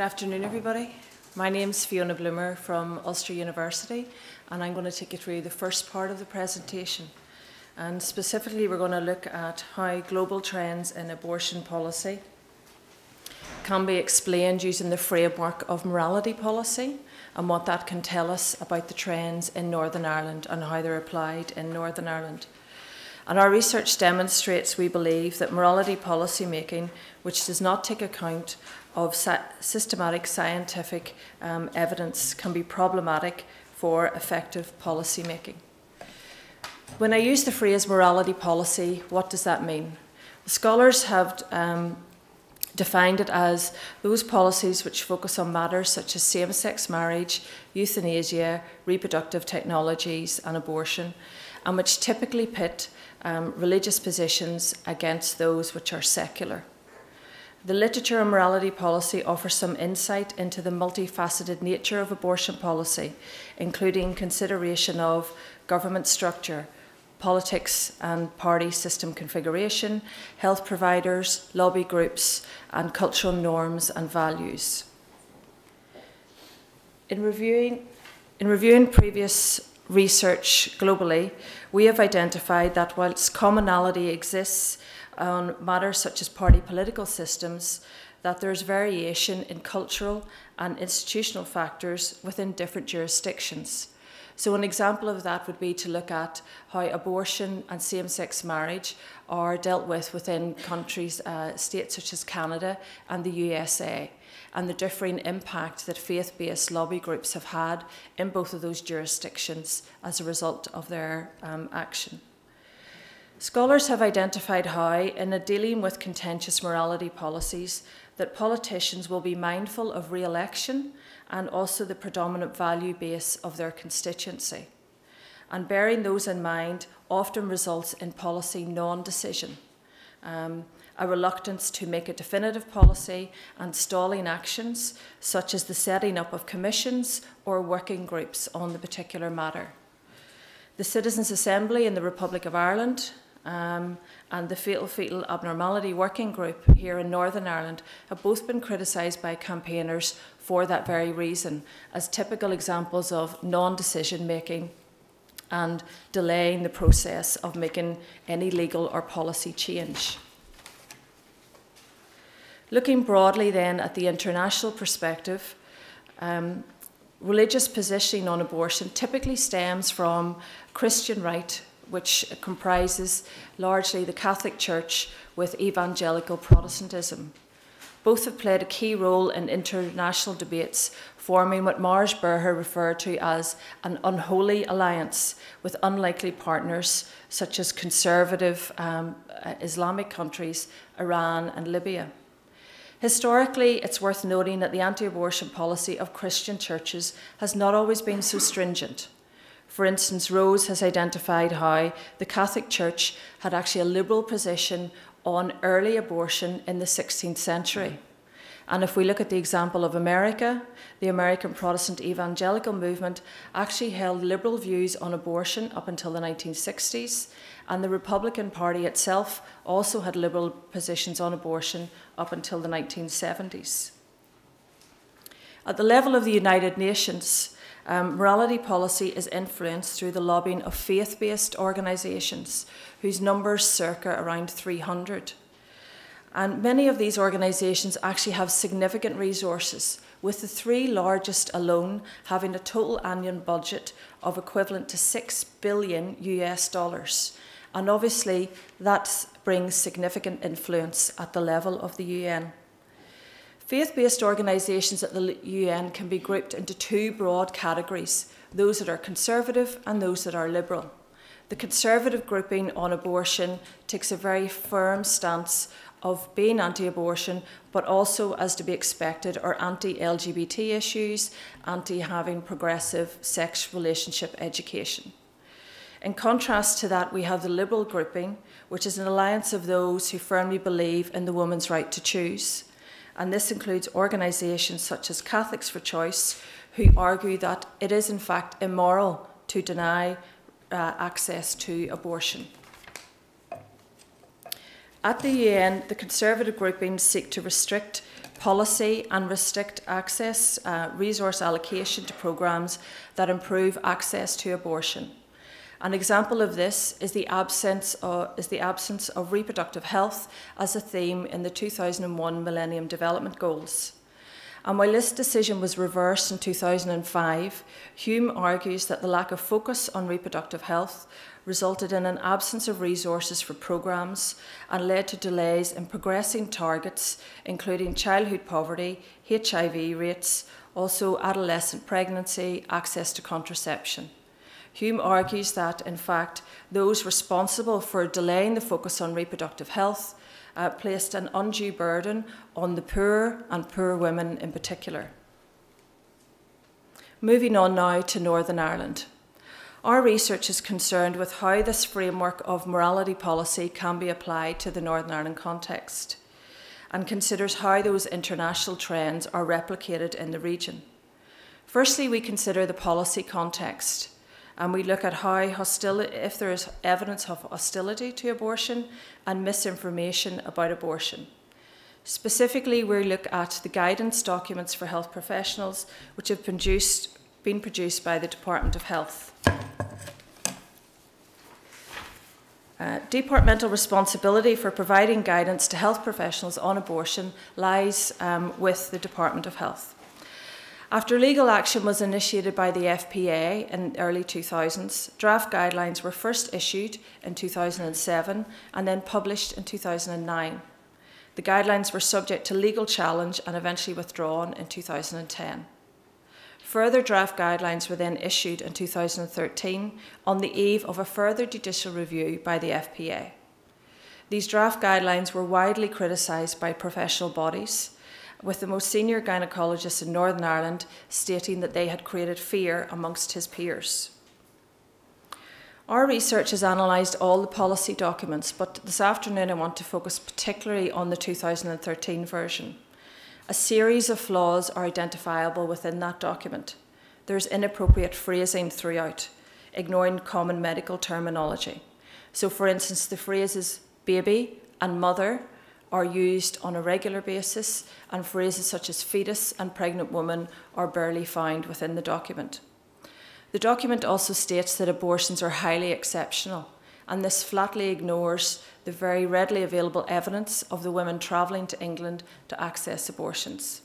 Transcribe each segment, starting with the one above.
Good afternoon, everybody. My name is Fiona Bloomer from Ulster University, and I'm going to take you through the first part of the presentation. And specifically, we're going to look at how global trends in abortion policy can be explained using the framework of morality policy and what that can tell us about the trends in Northern Ireland and how they're applied in Northern Ireland. And our research demonstrates, we believe, that morality policy making, which does not take account of systematic scientific um, evidence can be problematic for effective policy making. When I use the phrase morality policy, what does that mean? Scholars have um, defined it as those policies which focus on matters such as same sex marriage, euthanasia, reproductive technologies, and abortion, and which typically pit um, religious positions against those which are secular. The literature on morality policy offers some insight into the multifaceted nature of abortion policy, including consideration of government structure, politics and party system configuration, health providers, lobby groups, and cultural norms and values. In reviewing, in reviewing previous research globally, we have identified that whilst commonality exists on matters such as party political systems, that there's variation in cultural and institutional factors within different jurisdictions. So, an example of that would be to look at how abortion and same sex marriage are dealt with within countries, uh, states such as Canada and the USA, and the differing impact that faith based lobby groups have had in both of those jurisdictions as a result of their um, action. Scholars have identified how, in a dealing with contentious morality policies, that politicians will be mindful of re election and also the predominant value base of their constituency. And bearing those in mind often results in policy non decision, um, a reluctance to make a definitive policy, and stalling actions such as the setting up of commissions or working groups on the particular matter. The Citizens' Assembly in the Republic of Ireland um, and the Fatal Fetal Abnormality Working Group here in Northern Ireland have both been criticised by campaigners for that very reason, as typical examples of non decision making and delaying the process of making any legal or policy change. Looking broadly then at the international perspective, um, religious positioning on abortion typically stems from Christian right which comprises largely the Catholic Church with evangelical Protestantism. Both have played a key role in international debates, forming what Marge Berer referred to as an unholy alliance with unlikely partners such as conservative um, Islamic countries, Iran, and Libya. Historically, it's worth noting that the anti abortion policy of Christian churches has not always been so stringent. For instance, Rose has identified how the Catholic Church had actually a liberal position on early abortion in the 16th century. And if we look at the example of America, the American Protestant evangelical movement actually held liberal views on abortion up until the 1960s, and the Republican Party itself also had liberal positions on abortion up until the 1970s. At the level of the United Nations, Um, morality policy is influenced through the lobbying of faith-based organisations, whose numbers circa around 300. And many of these organisations actually have significant resources, with the three largest alone having a total annual budget of equivalent to 6 billion US dollars. And obviously, that brings significant influence at the level of the UN. Faith based organisations at the UN can be grouped into two broad categories those that are conservative and those that are liberal. The conservative grouping on abortion takes a very firm stance of being anti abortion, but also, as to be expected, are anti LGBT issues, anti having progressive sex relationship education. In contrast to that, we have the liberal grouping, which is an alliance of those who firmly believe in the woman's right to choose and this includes organisations such as Catholics for Choice, who argue that it is in fact immoral to deny uh, access to abortion. At the UN, the conservative groupings seek to restrict policy and restrict access, uh, resource allocation to programmes that improve access to abortion. An example of this is the absence of, is the absence of reproductive health as a theme in the 2001 Millennium Development Goals. And while this decision was reversed in 2005, Hume argues that the lack of focus on reproductive health resulted in an absence of resources for programmes and led to delays in progressing targets, including childhood poverty, HIV rates, also adolescent pregnancy, access to contraception. Hume argues that, in fact, those responsible for delaying the focus on reproductive health uh, placed an undue burden on the poor and poor women in particular. Moving on now to Northern Ireland. Our research is concerned with how this framework of morality policy can be applied to the Northern Ireland context and considers how those international trends are replicated in the region. Firstly, we consider the policy context and we look at how hostility, if there is evidence of hostility to abortion and misinformation about abortion. Specifically, we look at the guidance documents for health professionals which have produced, been produced by the Department of Health. Uh, departmental responsibility for providing guidance to health professionals on abortion lies um, with the Department of Health. After legal action was initiated by the FPA in early 2000s, draft guidelines were first issued in 2007 and then published in 2009. The guidelines were subject to legal challenge and eventually withdrawn in 2010. Further draft guidelines were then issued in 2013 on the eve of a further judicial review by the FPA. These draft guidelines were widely criticised by professional bodies, with the most senior gynaecologist in Northern Ireland stating that they had created fear amongst his peers. Our research has analysed all the policy documents, but this afternoon I want to focus particularly on the 2013 version. A series of flaws are identifiable within that document. There's inappropriate phrasing throughout, ignoring common medical terminology. So, for instance, the phrases baby and mother are used on a regular basis, and phrases such as fetus and pregnant woman are barely found within the document. The document also states that abortions are highly exceptional, and this flatly ignores the very readily available evidence of the women travelling to England to access abortions.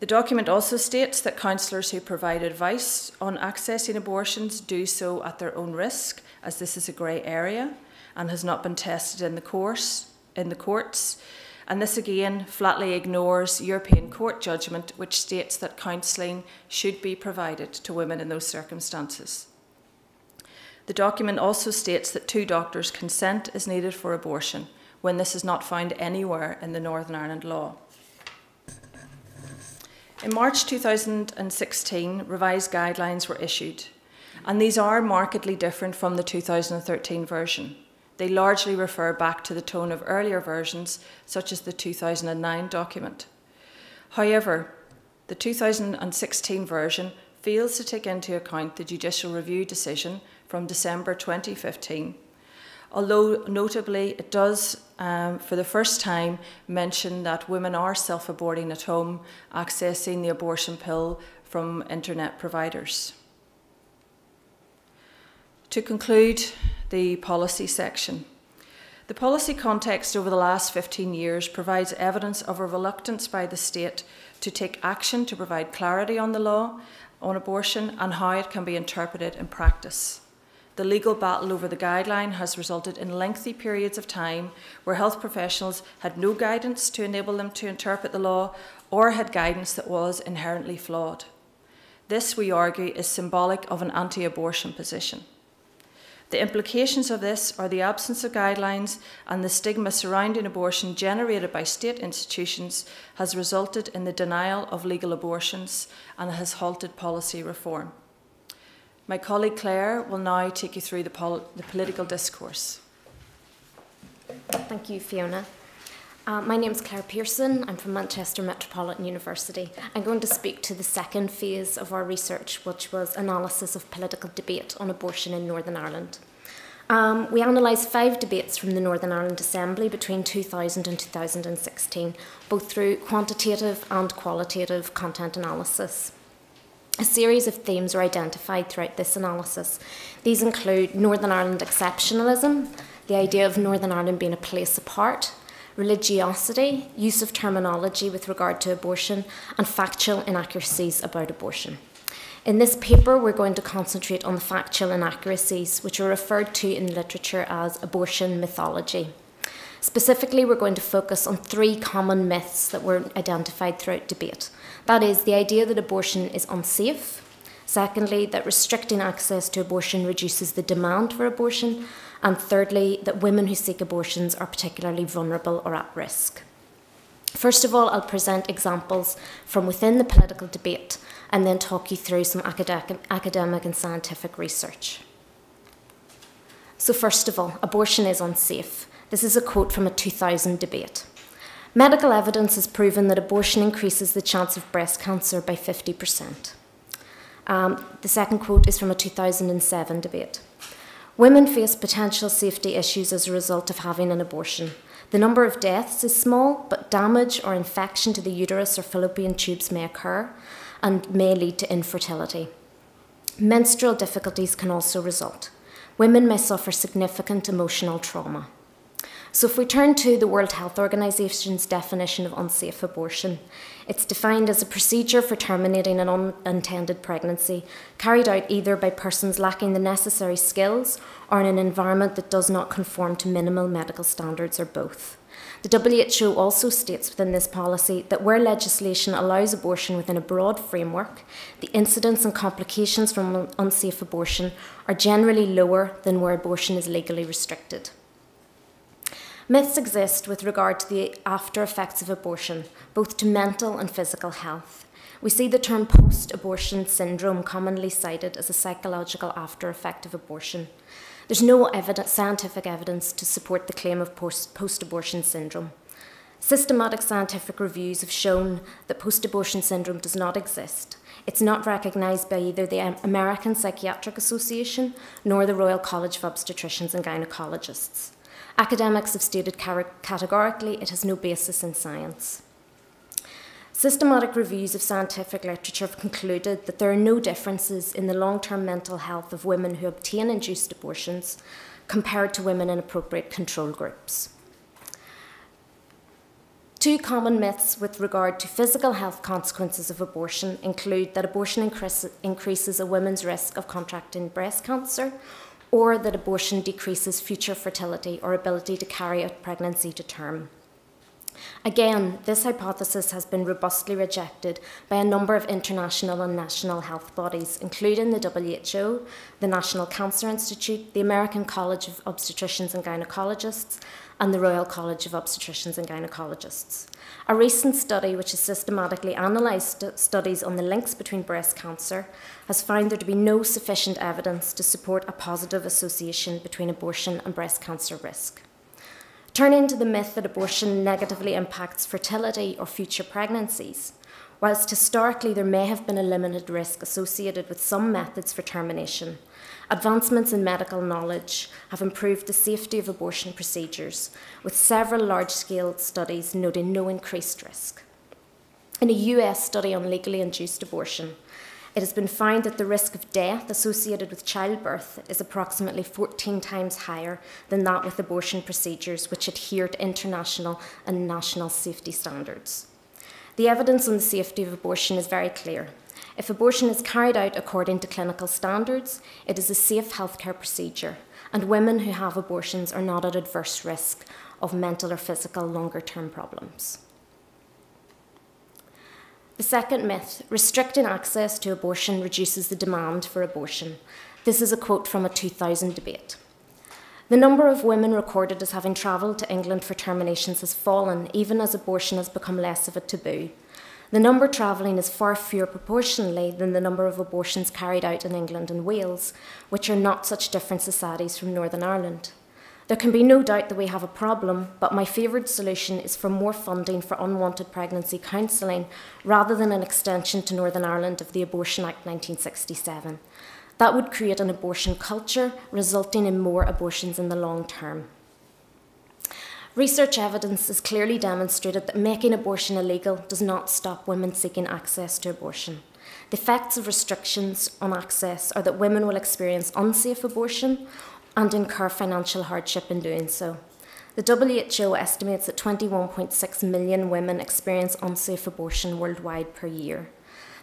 The document also states that counsellors who provide advice on accessing abortions do so at their own risk, as this is a grey area and has not been tested in the course in the courts. And this again flatly ignores European court judgment, which states that counselling should be provided to women in those circumstances. The document also states that two doctors' consent is needed for abortion when this is not found anywhere in the Northern Ireland law. In March 2016, revised guidelines were issued, and these are markedly different from the 2013 version. They largely refer back to the tone of earlier versions, such as the 2009 document. However, the 2016 version fails to take into account the judicial review decision from December 2015, although notably it does, um, for the first time, mention that women are self aborting at home, accessing the abortion pill from internet providers. To conclude, the policy section. The policy context over the last 15 years provides evidence of a reluctance by the state to take action to provide clarity on the law on abortion and how it can be interpreted in practice. The legal battle over the guideline has resulted in lengthy periods of time where health professionals had no guidance to enable them to interpret the law or had guidance that was inherently flawed. This, we argue, is symbolic of an anti abortion position. The implications of this are the absence of guidelines and the stigma surrounding abortion generated by state institutions has resulted in the denial of legal abortions and has halted policy reform. My colleague Claire will now take you through the, pol the political discourse. Thank you, Fiona. Uh, my name is Claire Pierson. I'm from Manchester Metropolitan University. I'm going to speak to the second phase of our research, which was analysis of political debate on abortion in Northern Ireland. Um, we analysed five debates from the Northern Ireland Assembly between 2000 and 2016, both through quantitative and qualitative content analysis. A series of themes are identified throughout this analysis. These include Northern Ireland exceptionalism, the idea of Northern Ireland being a place apart, religiosity, use of terminology with regard to abortion, and factual inaccuracies about abortion. In this paper, we're going to concentrate on the factual inaccuracies, which are referred to in literature as abortion mythology. Specifically, we're going to focus on three common myths that were identified throughout debate. That is, the idea that abortion is unsafe, secondly, that restricting access to abortion reduces the demand for abortion, and thirdly, that women who seek abortions are particularly vulnerable or at risk. First of all, I'll present examples from within the political debate and then talk you through some academic and scientific research. So, first of all, abortion is unsafe. This is a quote from a 2000 debate. Medical evidence has proven that abortion increases the chance of breast cancer by 50%. Um, the second quote is from a 2007 debate. Women face potential safety issues as a result of having an abortion. The number of deaths is small, but damage or infection to the uterus or fallopian tubes may occur and may lead to infertility. Menstrual difficulties can also result. Women may suffer significant emotional trauma. So, if we turn to the World Health Organization's definition of unsafe abortion, it's defined as a procedure for terminating an unintended pregnancy carried out either by persons lacking the necessary skills or in an environment that does not conform to minimal medical standards or both. The WHO also states within this policy that where legislation allows abortion within a broad framework, the incidence and complications from unsafe abortion are generally lower than where abortion is legally restricted. Myths exist with regard to the after effects of abortion, both to mental and physical health. We see the term post abortion syndrome commonly cited as a psychological after effect of abortion. There's no evidence, scientific evidence to support the claim of post abortion syndrome. Systematic scientific reviews have shown that post abortion syndrome does not exist. It's not recognised by either the American Psychiatric Association nor the Royal College of Obstetricians and Gynecologists. Academics have stated categorically it has no basis in science. Systematic reviews of scientific literature have concluded that there are no differences in the long term mental health of women who obtain induced abortions compared to women in appropriate control groups. Two common myths with regard to physical health consequences of abortion include that abortion increases a woman's risk of contracting breast cancer or that abortion decreases future fertility or ability to carry out pregnancy to term. Again, this hypothesis has been robustly rejected by a number of international and national health bodies, including the WHO, the National Cancer Institute, the American College of Obstetricians and Gynecologists, and the Royal College of Obstetricians and Gynecologists. A recent study, which has systematically analysed st studies on the links between breast cancer, has found there to be no sufficient evidence to support a positive association between abortion and breast cancer risk. Turning to the myth that abortion negatively impacts fertility or future pregnancies, whilst historically there may have been a limited risk associated with some methods for termination, Advancements in medical knowledge have improved the safety of abortion procedures, with several large scale studies noting no increased risk. In a US study on legally induced abortion, it has been found that the risk of death associated with childbirth is approximately 14 times higher than that with abortion procedures which adhere to international and national safety standards. The evidence on the safety of abortion is very clear. If abortion is carried out according to clinical standards, it is a safe healthcare procedure, and women who have abortions are not at adverse risk of mental or physical longer term problems. The second myth restricting access to abortion reduces the demand for abortion. This is a quote from a 2000 debate. The number of women recorded as having travelled to England for terminations has fallen, even as abortion has become less of a taboo. The number travelling is far fewer proportionally than the number of abortions carried out in England and Wales, which are not such different societies from Northern Ireland. There can be no doubt that we have a problem, but my favoured solution is for more funding for unwanted pregnancy counselling rather than an extension to Northern Ireland of the Abortion Act 1967. That would create an abortion culture, resulting in more abortions in the long term. Research evidence has clearly demonstrated that making abortion illegal does not stop women seeking access to abortion. The effects of restrictions on access are that women will experience unsafe abortion and incur financial hardship in doing so. The WHO estimates that 21.6 million women experience unsafe abortion worldwide per year.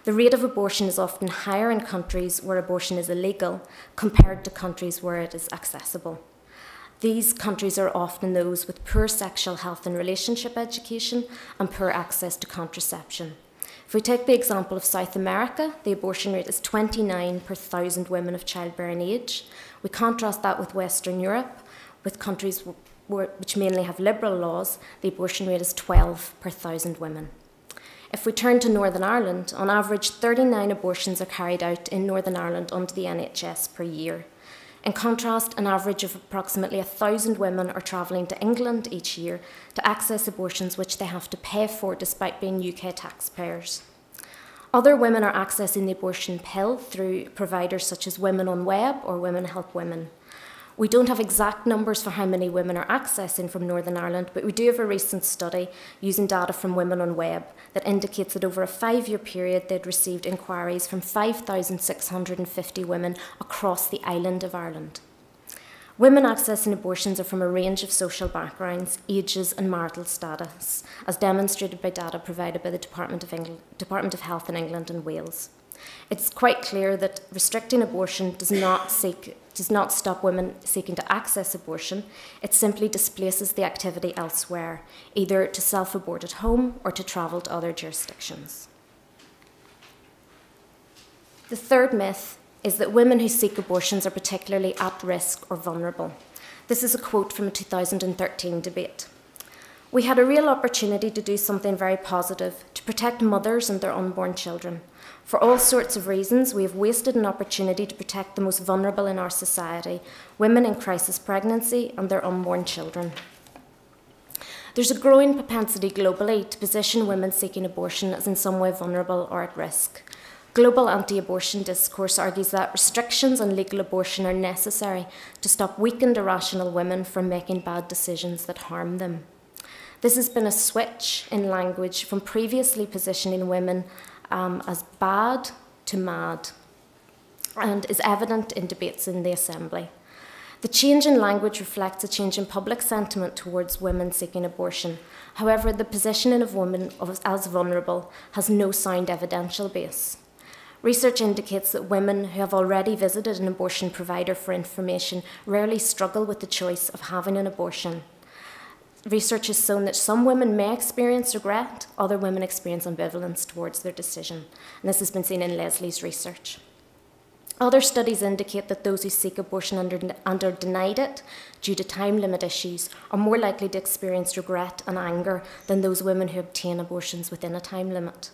The rate of abortion is often higher in countries where abortion is illegal compared to countries where it is accessible. These countries are often those with poor sexual health and relationship education and poor access to contraception. If we take the example of South America, the abortion rate is 29 per thousand women of childbearing age. We contrast that with Western Europe, with countries which mainly have liberal laws, the abortion rate is 12 per thousand women. If we turn to Northern Ireland, on average, 39 abortions are carried out in Northern Ireland under the NHS per year. In contrast, an average of approximately 1,000 women are travelling to England each year to access abortions which they have to pay for despite being UK taxpayers. Other women are accessing the abortion pill through providers such as Women on Web or Women Help Women. We don't have exact numbers for how many women are accessing from Northern Ireland, but we do have a recent study using data from Women on Web that indicates that over a five year period they'd received inquiries from 5,650 women across the island of Ireland. Women accessing abortions are from a range of social backgrounds, ages, and marital status, as demonstrated by data provided by the Department of, England, Department of Health in England and Wales. It's quite clear that restricting abortion does not, seek, does not stop women seeking to access abortion, it simply displaces the activity elsewhere, either to self abort at home or to travel to other jurisdictions. The third myth is that women who seek abortions are particularly at risk or vulnerable. This is a quote from a 2013 debate. We had a real opportunity to do something very positive to protect mothers and their unborn children. For all sorts of reasons, we have wasted an opportunity to protect the most vulnerable in our society women in crisis pregnancy and their unborn children. There's a growing propensity globally to position women seeking abortion as in some way vulnerable or at risk. Global anti abortion discourse argues that restrictions on legal abortion are necessary to stop weakened, irrational women from making bad decisions that harm them. This has been a switch in language from previously positioning women um, as bad to mad and is evident in debates in the Assembly. The change in language reflects a change in public sentiment towards women seeking abortion. However, the positioning of women as vulnerable has no sound evidential base. Research indicates that women who have already visited an abortion provider for information rarely struggle with the choice of having an abortion. Research has shown that some women may experience regret, other women experience ambivalence towards their decision. And this has been seen in Leslie's research. Other studies indicate that those who seek abortion and are denied it due to time limit issues are more likely to experience regret and anger than those women who obtain abortions within a time limit.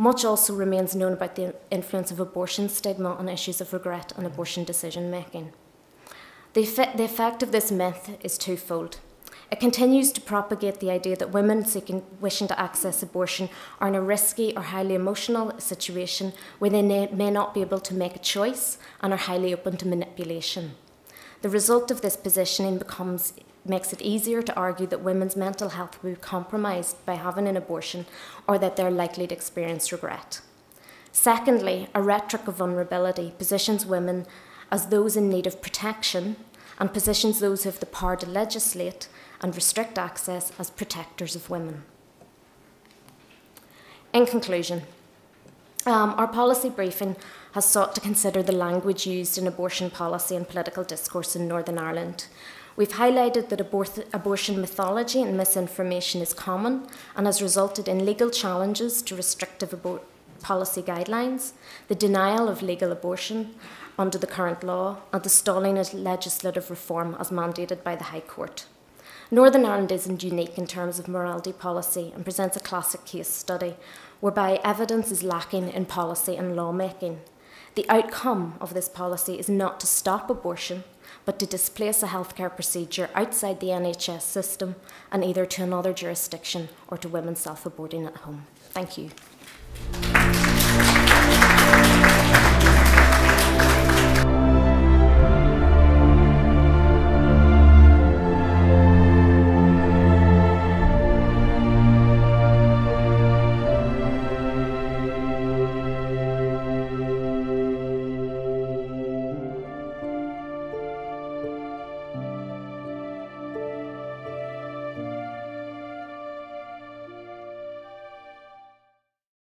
Much also remains known about the influence of abortion stigma on issues of regret and abortion decision making. The, effect, the effect of this myth is twofold. It continues to propagate the idea that women seeking, wishing to access abortion are in a risky or highly emotional situation where they may not be able to make a choice and are highly open to manipulation. The result of this positioning becomes makes it easier to argue that women's mental health will be compromised by having an abortion or that they're likely to experience regret. Secondly, a rhetoric of vulnerability positions women as those in need of protection and positions those who have the power to legislate and restrict access as protectors of women. In conclusion, um, our policy briefing has sought to consider the language used in abortion policy and political discourse in Northern Ireland. We've highlighted that abor- abortion mythology and misinformation is common and has resulted in legal challenges to restrictive policy guidelines, the denial of legal abortion under the current law, and the stalling of legislative reform as mandated by the High Court. Northern Ireland isn't unique in terms of morality policy and presents a classic case study whereby evidence is lacking in policy and lawmaking. The outcome of this policy is not to stop abortion, but to displace a healthcare procedure outside the NHS system and either to another jurisdiction or to women self aborting at home. Thank you.